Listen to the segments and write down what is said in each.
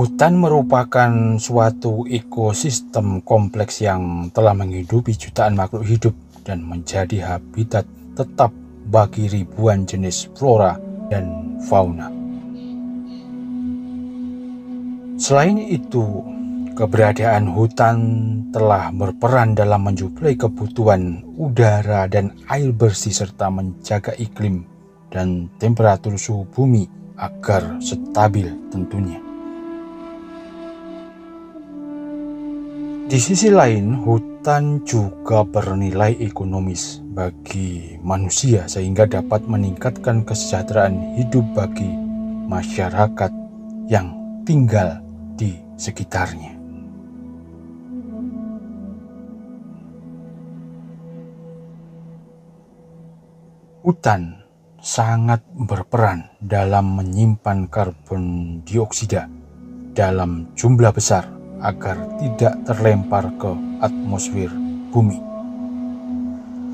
Hutan merupakan suatu ekosistem kompleks yang telah menghidupi jutaan makhluk hidup dan menjadi habitat tetap bagi ribuan jenis flora dan fauna. Selain itu, keberadaan hutan telah berperan dalam mensuplai kebutuhan udara dan air bersih serta menjaga iklim dan temperatur suhu bumi agar stabil tentunya. Di sisi lain, hutan juga bernilai ekonomis bagi manusia sehingga dapat meningkatkan kesejahteraan hidup bagi masyarakat yang tinggal di sekitarnya. Hutan sangat berperan dalam menyimpan karbon dioksida dalam jumlah besar agar tidak terlempar ke atmosfer bumi.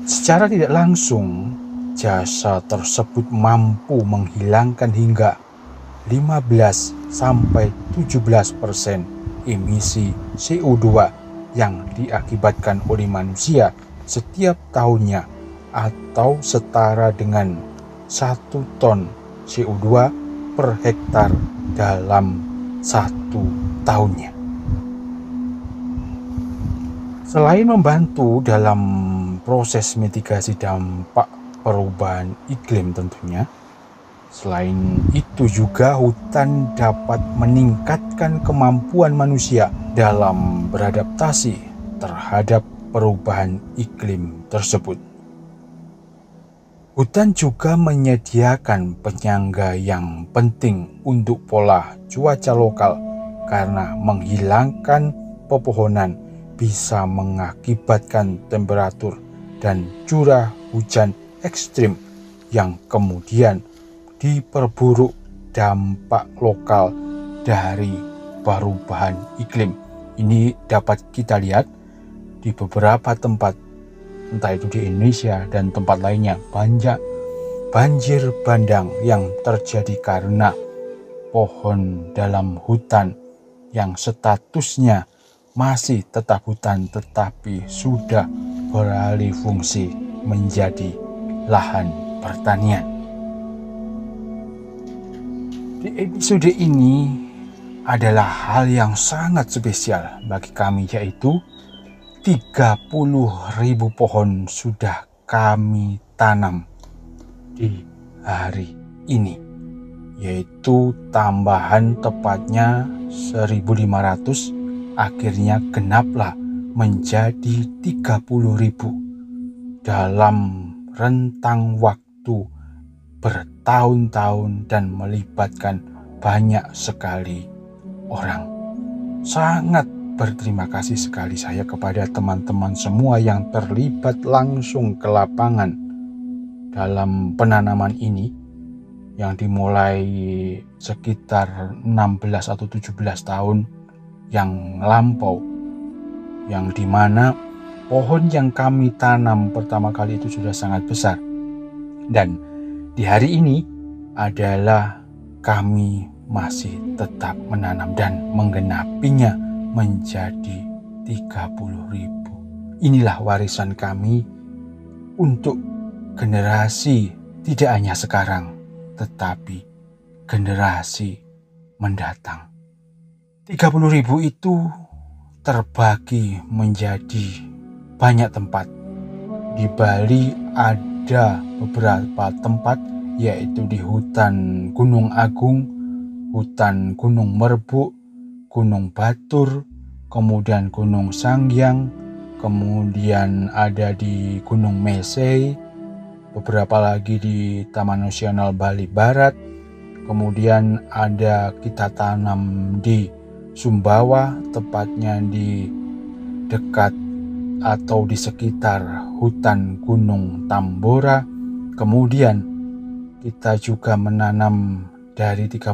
Secara tidak langsung, jasa tersebut mampu menghilangkan hingga 15 sampai 17 persen emisi CO2 yang diakibatkan oleh manusia setiap tahunnya atau setara dengan satu ton CO2 per hektar dalam satu tahunnya. Selain membantu dalam proses mitigasi dampak perubahan iklim tentunya, selain itu juga hutan dapat meningkatkan kemampuan manusia dalam beradaptasi terhadap perubahan iklim tersebut. Hutan juga menyediakan penyangga yang penting untuk pola cuaca lokal karena menghilangkan pepohonan bisa mengakibatkan temperatur dan curah hujan ekstrim yang kemudian diperburuk dampak lokal dari perubahan iklim. Ini dapat kita lihat di beberapa tempat, entah itu di Indonesia dan tempat lainnya, banyak banjir bandang yang terjadi karena pohon dalam hutan yang statusnya masih tetap hutan tetapi sudah beralih fungsi menjadi lahan pertanian. Di episode ini adalah hal yang sangat spesial bagi kami yaitu 30 ribu pohon sudah kami tanam di hari ini yaitu tambahan tepatnya 1500 akhirnya genaplah menjadi 30 ribu dalam rentang waktu bertahun-tahun dan melibatkan banyak sekali orang. Sangat berterima kasih sekali saya kepada teman-teman semua yang terlibat langsung ke lapangan dalam penanaman ini yang dimulai sekitar 16 atau 17 tahun yang lampau, yang di mana pohon yang kami tanam pertama kali itu sudah sangat besar. Dan di hari ini adalah kami masih tetap menanam dan menggenapinya menjadi 30 ribu. Inilah warisan kami untuk generasi tidak hanya sekarang, tetapi generasi mendatang. 30 ribu itu terbagi menjadi banyak tempat. Di Bali ada beberapa tempat yaitu di hutan Gunung Agung, hutan Gunung Merbu, Gunung Batur, kemudian Gunung Sangyang, kemudian ada di Gunung Mesei, beberapa lagi di Taman Nasional Bali Barat, kemudian ada kita tanam di Sumbawa, tepatnya di dekat atau di sekitar hutan Gunung Tambora. Kemudian kita juga menanam dari 30.000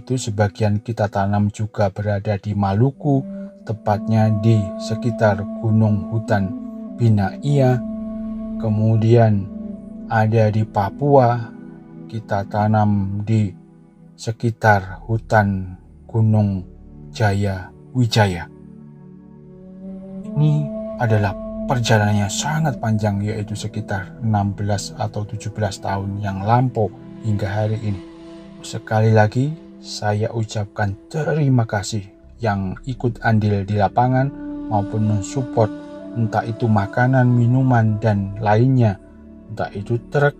itu sebagian kita tanam juga berada di Maluku, tepatnya di sekitar Gunung Hutan Binaia. Kemudian ada di Papua, kita tanam di sekitar hutan Gunung Jaya Wijaya. Ini adalah perjalanannya sangat panjang yaitu sekitar 16 atau 17 tahun yang lampau hingga hari ini. Sekali lagi saya ucapkan terima kasih yang ikut andil di lapangan maupun mensupport entah itu makanan, minuman, dan lainnya. Entah itu truk,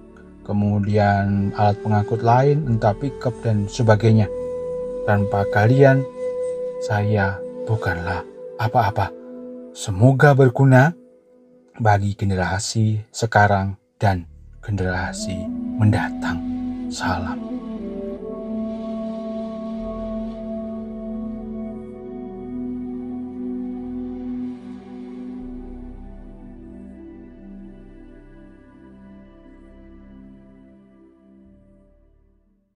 kemudian alat pengangkut lain, entah pickup dan sebagainya. Tanpa kalian, saya bukanlah apa-apa. Semoga berguna bagi generasi sekarang dan generasi mendatang. Salam.